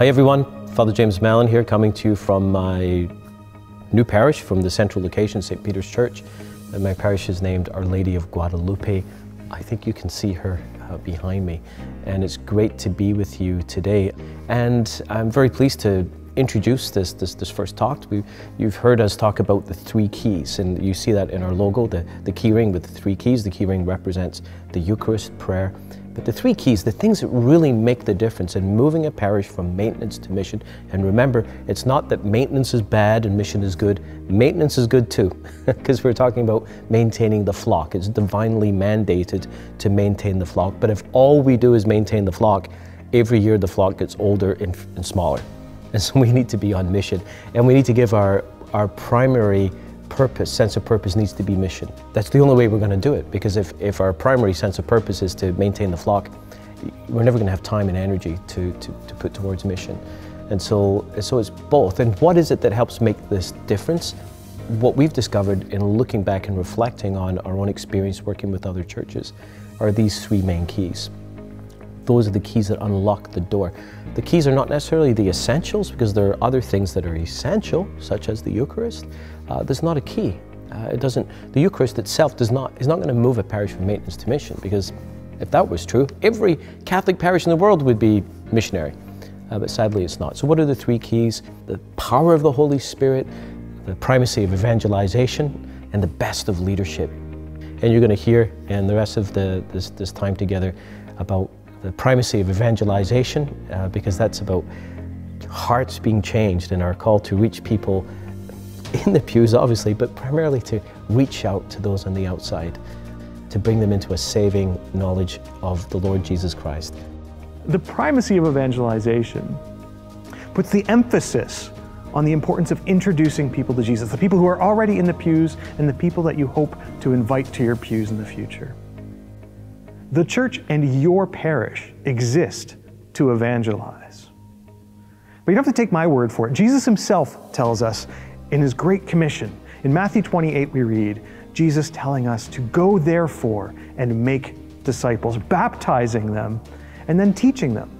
Hi everyone, Father James Mallon here coming to you from my new parish from the central location, St. Peter's Church. And my parish is named Our Lady of Guadalupe. I think you can see her uh, behind me. And it's great to be with you today. And I'm very pleased to introduce this, this, this first talk. We, you've heard us talk about the three keys, and you see that in our logo, the, the key ring with the three keys. The key ring represents the Eucharist, prayer, but the three keys, the things that really make the difference in moving a parish from maintenance to mission, and remember, it's not that maintenance is bad and mission is good. Maintenance is good too, because we're talking about maintaining the flock. It's divinely mandated to maintain the flock. But if all we do is maintain the flock, every year the flock gets older and, and smaller. And so we need to be on mission, and we need to give our, our primary purpose, sense of purpose needs to be mission. That's the only way we're going to do it because if, if our primary sense of purpose is to maintain the flock, we're never going to have time and energy to, to, to put towards mission. And so, so it's both. And what is it that helps make this difference? What we've discovered in looking back and reflecting on our own experience working with other churches are these three main keys. Those are the keys that unlock the door. The keys are not necessarily the essentials because there are other things that are essential, such as the Eucharist. Uh, there's not a key. Uh, it doesn't. The Eucharist itself does not is not going to move a parish from maintenance to mission because if that was true, every Catholic parish in the world would be missionary. Uh, but sadly, it's not. So, what are the three keys? The power of the Holy Spirit, the primacy of evangelization, and the best of leadership. And you're going to hear in the rest of the, this, this time together about the primacy of evangelization, uh, because that's about hearts being changed and our call to reach people in the pews, obviously, but primarily to reach out to those on the outside, to bring them into a saving knowledge of the Lord Jesus Christ. The primacy of evangelization puts the emphasis on the importance of introducing people to Jesus, the people who are already in the pews and the people that you hope to invite to your pews in the future. The church and your parish exist to evangelize. But you don't have to take my word for it. Jesus himself tells us in his Great Commission, in Matthew 28, we read Jesus telling us to go therefore and make disciples, baptizing them and then teaching them.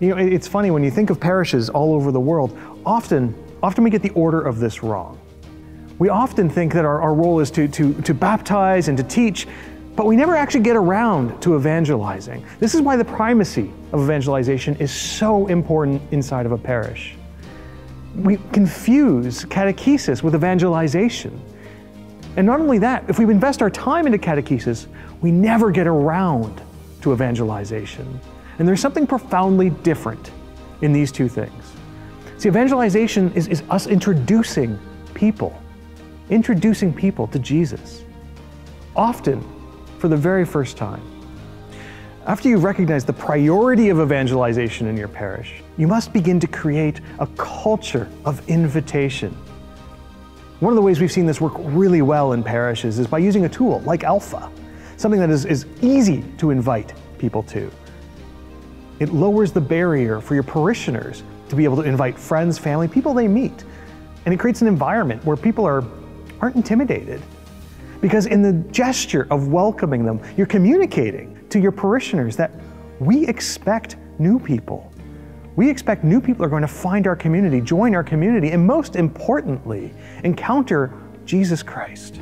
You know, it's funny when you think of parishes all over the world, often, often we get the order of this wrong. We often think that our, our role is to, to, to baptize and to teach, but we never actually get around to evangelizing. This is why the primacy of evangelization is so important inside of a parish. We confuse catechesis with evangelization. And not only that, if we invest our time into catechesis, we never get around to evangelization. And there's something profoundly different in these two things. See, evangelization is, is us introducing people, introducing people to Jesus. Often, for the very first time. After you recognize the priority of evangelization in your parish, you must begin to create a culture of invitation. One of the ways we've seen this work really well in parishes is by using a tool like Alpha, something that is, is easy to invite people to. It lowers the barrier for your parishioners to be able to invite friends, family, people they meet. And it creates an environment where people are, aren't intimidated because in the gesture of welcoming them, you're communicating to your parishioners that we expect new people. We expect new people are going to find our community, join our community, and most importantly, encounter Jesus Christ.